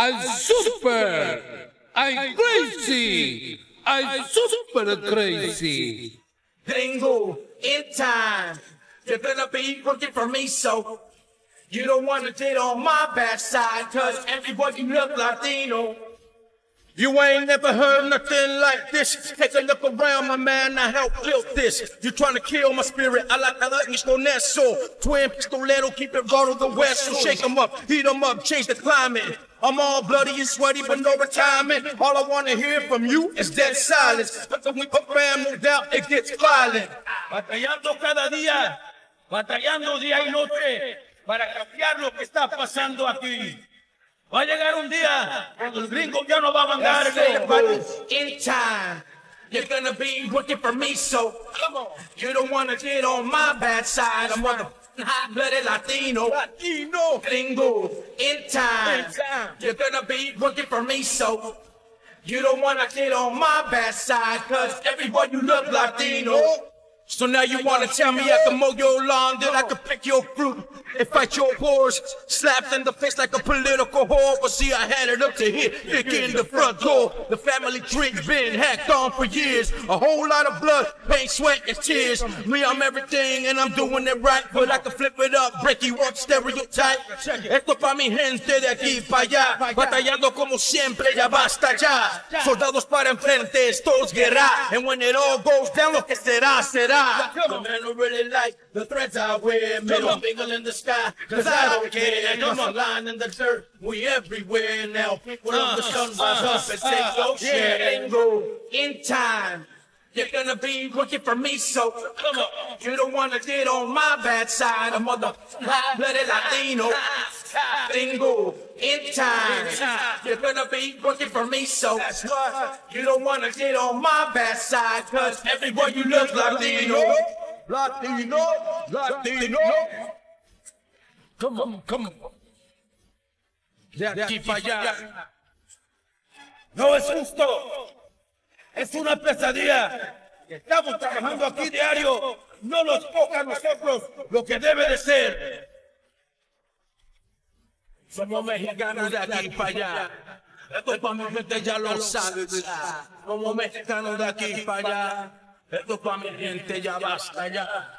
I'm super. I'm crazy. I'm super crazy. Gringo, in time, you're gonna be working for me, so you don't wanna get on my bad side, cause everybody look Latino. You ain't never heard nothing like this. Take a look around, my man. I helped build this. You trying to kill my spirit. I like that English con eso. Twin pistolero, keep it raw to the west. So shake 'em up, heat 'em up, change the climate. I'm all bloody and sweaty, but no retirement. All I wanna hear from you is dead silence. But when we put fam, no doubt it gets violent. batallando cada día, batallando día y noche para cambiar lo que está pasando aquí. Va a llegar un día cuando el gringo ya no va a mandar That's en it, el in time. You're gonna be working for me, so come on. You don't wanna get on my bad side. I'm hot-blooded Latino. Latino. Gringo. In time. In time. You're gonna be working for me, so you don't wanna get on my bad side, cause everyone you look Latino. So now you wanna tell me I can mow your lawn, that I can pick your fruit and fight your wars, slapped in the face like a political whore. But see, I had it up to here, kick in the front door. The family tree's been hacked on for years. A whole lot of blood, pain, sweat, and tears. Me, I'm everything and I'm doing it right, but I can flip it up, break you up, stereotype. Esto pa' mi gente de aquí pa' allá, batallando como siempre, ya basta ya. Soldados para enfrente, esto es guerra. And when it all goes down, lo que será, será. The man who really like the threads I wear, middle finger in the sky, cause I don't care. Come on, line in the dirt, we everywhere now. People of the sun rise up and say, go share and go in time. You're gonna be working for me, so come on. You don't wanna get on my bad side, a mother blooded Latino. Bingo, in time. You're gonna be working for me, so you don't wanna get on my bad side, cause everywhere you look Latino. Latino, Latino. Come on, come on. De aquí para allá. No es justo. Es una pesadilla. Estamos trabajando aquí diario. No nos toca a nosotros lo que debe de ser. Somos mexicanos de aquí para allá. Esto pa' mi gente ya lo sabe. Somos mexicanos de aquí para allá. Esto pa' mi gente ya basta ya.